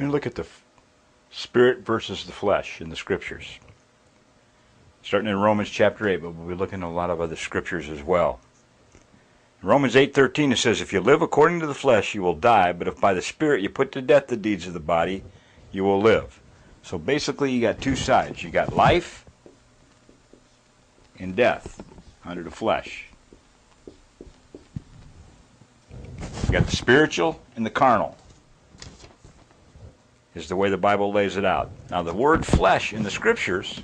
And look at the spirit versus the flesh in the scriptures. Starting in Romans chapter 8, but we'll be looking at a lot of other scriptures as well. In Romans 8:13 it says if you live according to the flesh you will die, but if by the spirit you put to death the deeds of the body, you will live. So basically you got two sides. You got life and death under the flesh. You got the spiritual and the carnal is the way the Bible lays it out. Now, the word flesh in the scriptures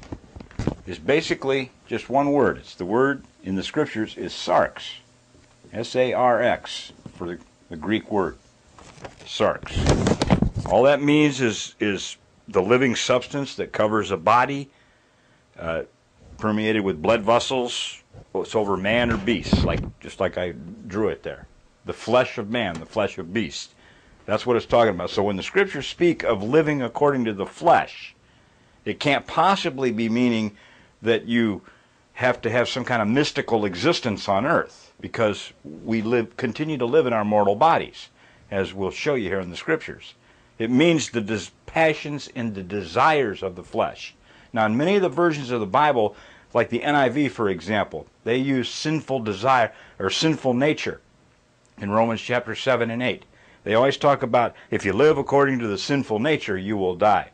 is basically just one word. It's the word in the scriptures is sarx. S A R X for the, the Greek word. Sarx. All that means is is the living substance that covers a body, uh, permeated with blood vessels. It's over man or beast, like just like I drew it there. The flesh of man, the flesh of beast. That's what it's talking about. So when the scriptures speak of living according to the flesh, it can't possibly be meaning that you have to have some kind of mystical existence on earth because we live continue to live in our mortal bodies as we'll show you here in the scriptures. It means the des- passions and the desires of the flesh. Now in many of the versions of the Bible like the NIV for example, they use sinful desire or sinful nature in Romans chapter 7 and 8. They always talk about if you live according to the sinful nature, you will die.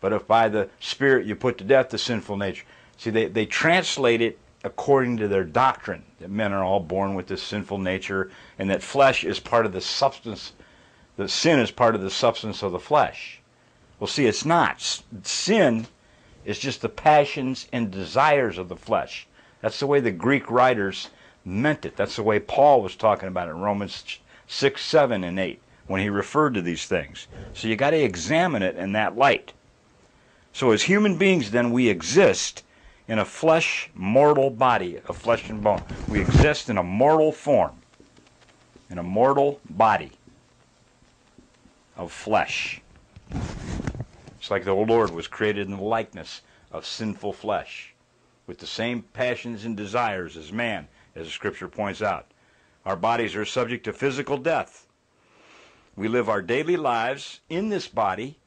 But if by the Spirit you put to death the sinful nature. See, they, they translate it according to their doctrine that men are all born with this sinful nature and that flesh is part of the substance, that sin is part of the substance of the flesh. Well, see, it's not. Sin is just the passions and desires of the flesh. That's the way the Greek writers meant it. That's the way Paul was talking about it in Romans 6, 7, and 8 when he referred to these things. So you got to examine it in that light. So as human beings, then, we exist in a flesh, mortal body of flesh and bone. We exist in a mortal form, in a mortal body of flesh. It's like the old Lord was created in the likeness of sinful flesh, with the same passions and desires as man, as the Scripture points out. Our bodies are subject to physical death. We live our daily lives in this body,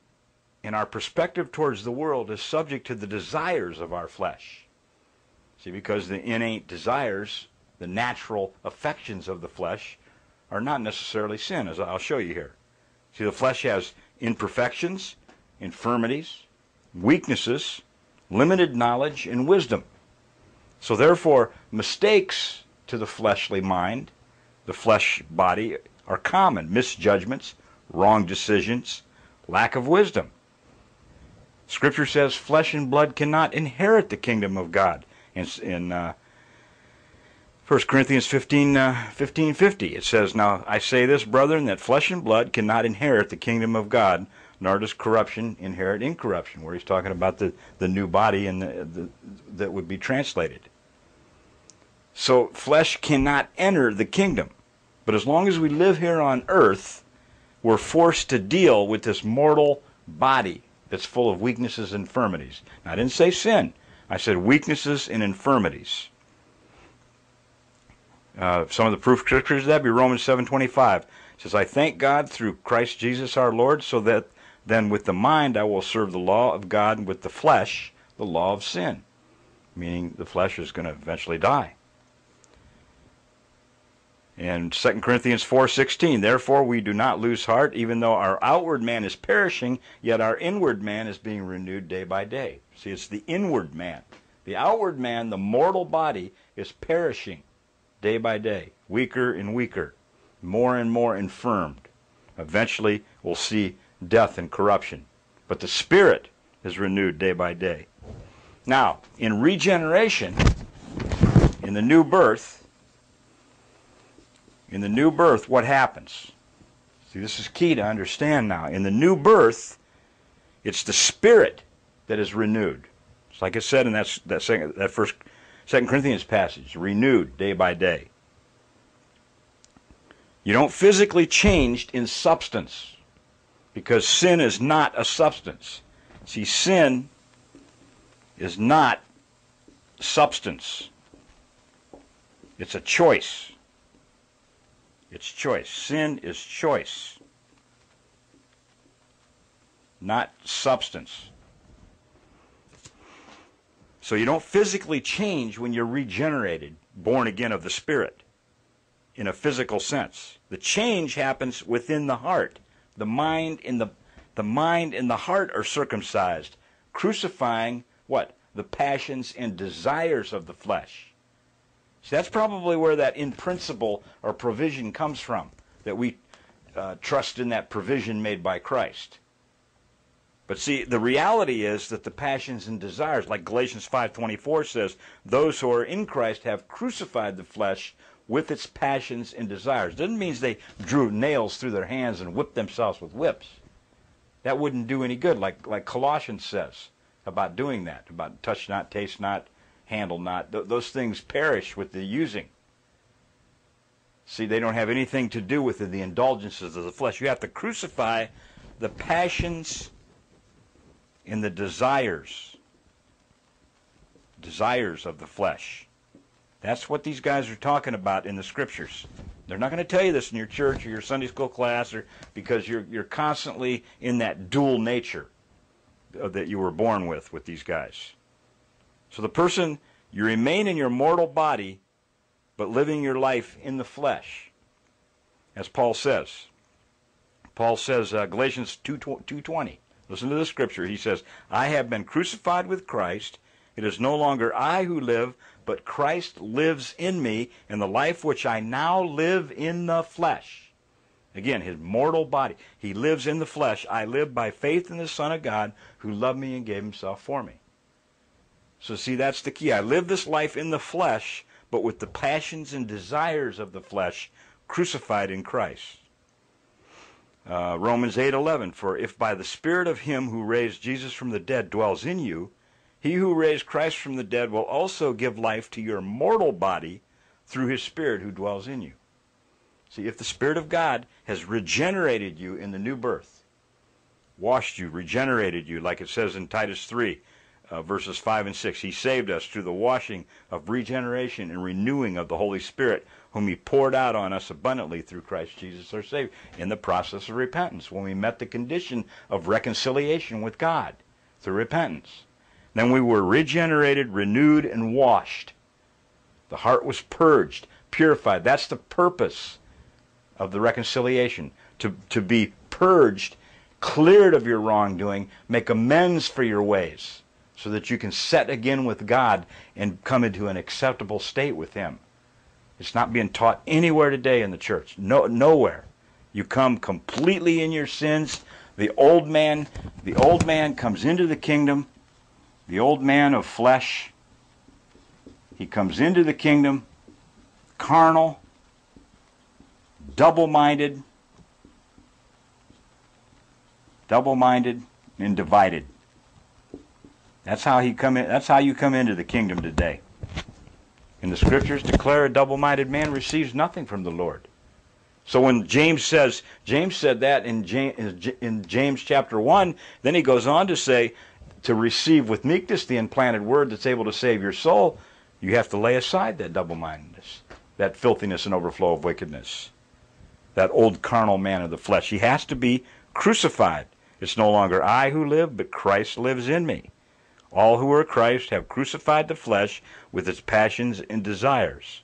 and our perspective towards the world is subject to the desires of our flesh. See, because the innate desires, the natural affections of the flesh, are not necessarily sin, as I'll show you here. See, the flesh has imperfections, infirmities, weaknesses, limited knowledge, and wisdom. So, therefore, mistakes to the fleshly mind the flesh body are common misjudgments, wrong decisions, lack of wisdom. Scripture says flesh and blood cannot inherit the kingdom of God. In, in uh, 1 Corinthians 15, uh, 15 50, it says, Now I say this, brethren, that flesh and blood cannot inherit the kingdom of God, nor does corruption inherit incorruption, where he's talking about the, the new body and the, the, that would be translated. So flesh cannot enter the kingdom. But as long as we live here on earth, we're forced to deal with this mortal body that's full of weaknesses and infirmities. Now, I didn't say sin. I said weaknesses and infirmities. Uh, some of the proof scriptures that be Romans 7:25. It says, "I thank God through Christ Jesus our Lord, so that then with the mind I will serve the law of God, and with the flesh the law of sin." Meaning the flesh is going to eventually die. In 2 Corinthians 4:16, therefore we do not lose heart, even though our outward man is perishing, yet our inward man is being renewed day by day. See, it's the inward man. The outward man, the mortal body, is perishing day by day, weaker and weaker, more and more infirmed. Eventually, we'll see death and corruption. But the spirit is renewed day by day. Now, in regeneration, in the new birth, in the new birth, what happens? See, this is key to understand now. In the new birth, it's the spirit that is renewed. It's like I said in that that second that first Second Corinthians passage, renewed day by day. You don't physically change in substance because sin is not a substance. See, sin is not substance. It's a choice. It's choice. Sin is choice. not substance. So you don't physically change when you're regenerated, born again of the Spirit, in a physical sense. The change happens within the heart. The mind and the, the mind and the heart are circumcised, crucifying what? The passions and desires of the flesh. See, that's probably where that in principle or provision comes from, that we uh, trust in that provision made by Christ. But see, the reality is that the passions and desires, like Galatians 5:24 says, those who are in Christ have crucified the flesh with its passions and desires. Doesn't mean they drew nails through their hands and whipped themselves with whips. That wouldn't do any good, like like Colossians says about doing that, about touch not, taste not, handle not. Th- those things perish with the using. See, they don't have anything to do with the, the indulgences of the flesh. You have to crucify the passions and the desires. Desires of the flesh. That's what these guys are talking about in the scriptures. They're not going to tell you this in your church or your Sunday school class or because you're you're constantly in that dual nature that you were born with with these guys. So the person you remain in your mortal body but living your life in the flesh. As Paul says. Paul says uh, Galatians 2 2:20. Listen to the scripture. He says, "I have been crucified with Christ. It is no longer I who live, but Christ lives in me, and the life which I now live in the flesh." Again, his mortal body. He lives in the flesh. I live by faith in the Son of God who loved me and gave himself for me. So see, that's the key. I live this life in the flesh, but with the passions and desires of the flesh crucified in Christ. Uh, Romans 8:11 For if by the spirit of him who raised Jesus from the dead dwells in you he who raised Christ from the dead will also give life to your mortal body through his spirit who dwells in you. See if the spirit of God has regenerated you in the new birth washed you regenerated you like it says in Titus 3 uh, verses 5 and 6. He saved us through the washing of regeneration and renewing of the Holy Spirit, whom He poured out on us abundantly through Christ Jesus our Savior, in the process of repentance, when we met the condition of reconciliation with God through repentance. Then we were regenerated, renewed, and washed. The heart was purged, purified. That's the purpose of the reconciliation, to, to be purged, cleared of your wrongdoing, make amends for your ways so that you can set again with God and come into an acceptable state with Him. It's not being taught anywhere today in the church. No, nowhere. You come completely in your sins. The old man, the old man comes into the kingdom. The old man of flesh. He comes into the kingdom, carnal, double-minded, double-minded, and divided. That's how he come in, that's how you come into the kingdom today. And the scriptures declare a double-minded man receives nothing from the Lord. So when James says, James said that in James, in James chapter 1, then he goes on to say, to receive with meekness the implanted word that's able to save your soul, you have to lay aside that double-mindedness, that filthiness and overflow of wickedness, that old carnal man of the flesh. He has to be crucified. It's no longer I who live, but Christ lives in me. All who are Christ have crucified the flesh with its passions and desires.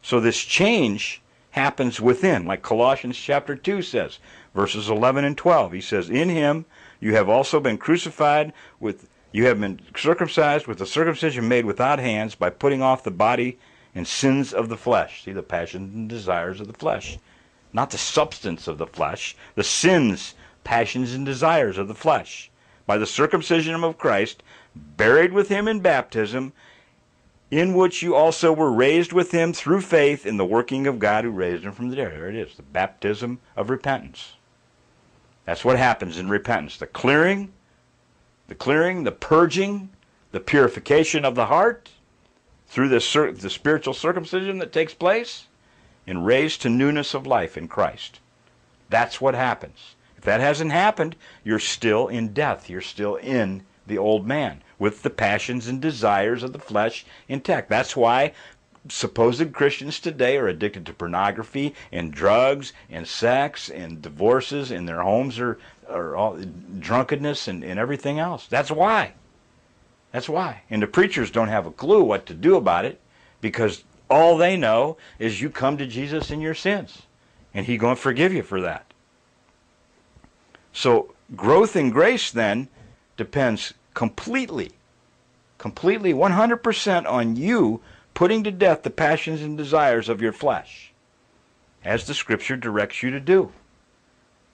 So this change happens within, like Colossians chapter 2 says, verses 11 and 12. He says, In him you have also been crucified with, you have been circumcised with the circumcision made without hands by putting off the body and sins of the flesh. See, the passions and desires of the flesh. Not the substance of the flesh, the sins, passions, and desires of the flesh. By the circumcision of Christ, buried with him in baptism, in which you also were raised with him through faith in the working of God who raised him from the dead. There it is, the baptism of repentance. That's what happens in repentance. The clearing, the clearing, the purging, the purification of the heart through the, the spiritual circumcision that takes place and raised to newness of life in Christ. That's what happens. If that hasn't happened, you're still in death. You're still in the old man with the passions and desires of the flesh intact. That's why supposed Christians today are addicted to pornography and drugs and sex and divorces and their homes are, are all drunkenness and, and everything else. That's why. That's why. And the preachers don't have a clue what to do about it because all they know is you come to Jesus in your sins. And He's going to forgive you for that. So growth in grace then depends completely, completely 100% on you putting to death the passions and desires of your flesh, as the Scripture directs you to do.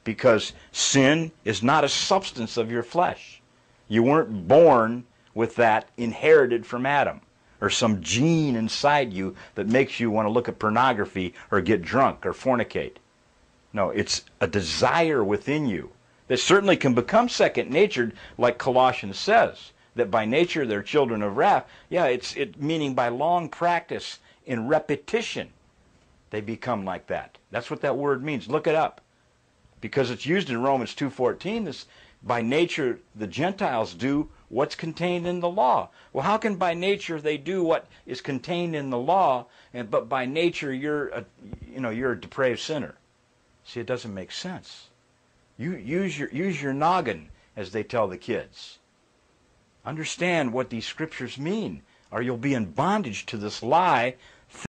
Because sin is not a substance of your flesh. You weren't born with that inherited from Adam, or some gene inside you that makes you want to look at pornography or get drunk or fornicate. No, it's a desire within you that certainly can become second natured, like Colossians says that by nature they're children of wrath. Yeah, it's it meaning by long practice in repetition they become like that. That's what that word means. Look it up. Because it's used in Romans 2:14 this by nature the Gentiles do what's contained in the law. Well, how can by nature they do what is contained in the law and but by nature you're a you know, you're a depraved sinner? See, it doesn't make sense. You use your use your noggin as they tell the kids. Understand what these scriptures mean, or you'll be in bondage to this lie